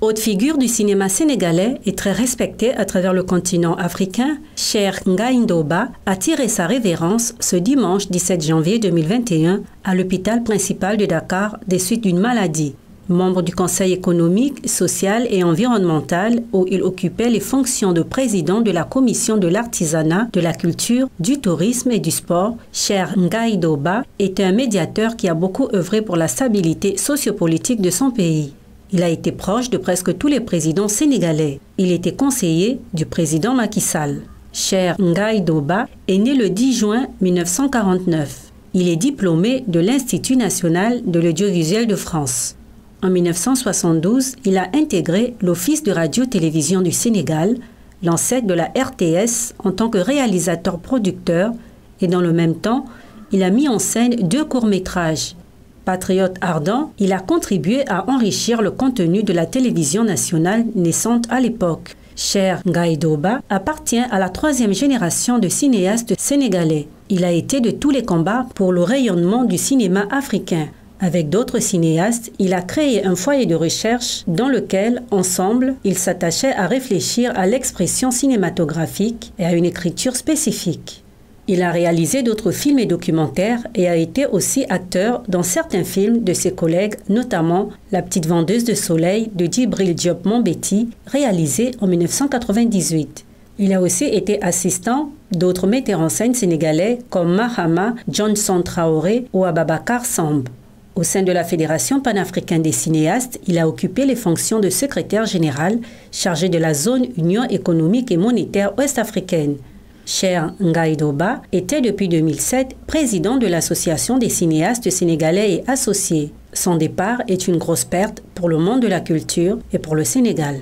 Haute figure du cinéma sénégalais et très respecté à travers le continent africain, Cher Ngaïndoba a tiré sa révérence ce dimanche 17 janvier 2021 à l'hôpital principal de Dakar des suites d'une maladie. Membre du Conseil économique, social et environnemental où il occupait les fonctions de président de la Commission de l'artisanat, de la culture, du tourisme et du sport, Cher Ngaïdoba était un médiateur qui a beaucoup œuvré pour la stabilité sociopolitique de son pays. Il a été proche de presque tous les présidents sénégalais. Il était conseiller du président Macky Sall. Cher Ngaï Doba est né le 10 juin 1949. Il est diplômé de l'Institut national de l'audiovisuel de France. En 1972, il a intégré l'Office de radio-télévision du Sénégal, l'ancêtre de la RTS, en tant que réalisateur-producteur, et dans le même temps, il a mis en scène deux courts-métrages, Patriote ardent, il a contribué à enrichir le contenu de la télévision nationale naissante à l'époque. Cher Ngaïdoba appartient à la troisième génération de cinéastes sénégalais. Il a été de tous les combats pour le rayonnement du cinéma africain. Avec d'autres cinéastes, il a créé un foyer de recherche dans lequel, ensemble, ils s'attachaient à réfléchir à l'expression cinématographique et à une écriture spécifique. Il a réalisé d'autres films et documentaires et a été aussi acteur dans certains films de ses collègues, notamment La petite vendeuse de soleil de Djibril Diop Mombeti, réalisé en 1998. Il a aussi été assistant d'autres metteurs en scène sénégalais comme Mahama Johnson Traoré ou Ababakar Samb. Au sein de la Fédération panafricaine des cinéastes, il a occupé les fonctions de secrétaire général chargé de la zone Union économique et monétaire ouest-africaine. Cher Ngaïdoba était depuis 2007 président de l'Association des cinéastes sénégalais et associés. Son départ est une grosse perte pour le monde de la culture et pour le Sénégal.